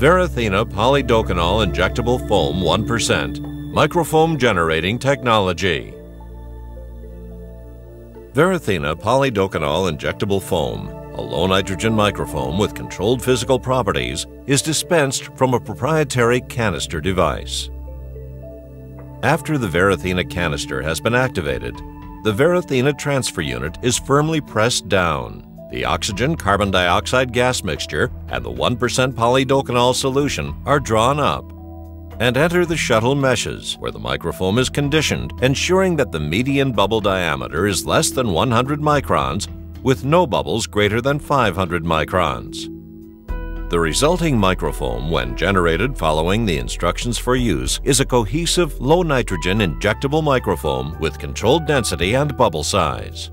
Varithena Polidocanol Injectable Foam 1%, Microfoam Generating Technology. Varithena Polidocanol Injectable Foam, a low nitrogen microfoam with controlled physical properties, is dispensed from a proprietary canister device. After the Varithena canister has been activated, the Varithena transfer unit is firmly pressed down. The oxygen carbon dioxide gas mixture and the 1% polidocanol solution are drawn up and enter the shuttle meshes where the microfoam is conditioned, ensuring that the median bubble diameter is less than 100 microns with no bubbles greater than 500 microns. The resulting microfoam, when generated following the instructions for use, is a cohesive, low-nitrogen injectable microfoam with controlled density and bubble size.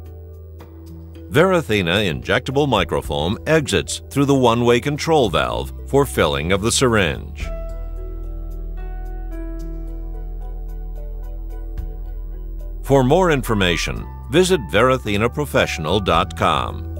Varithena injectable microfoam exits through the one-way control valve for filling of the syringe. For more information, visit VarithenaProfessional.com.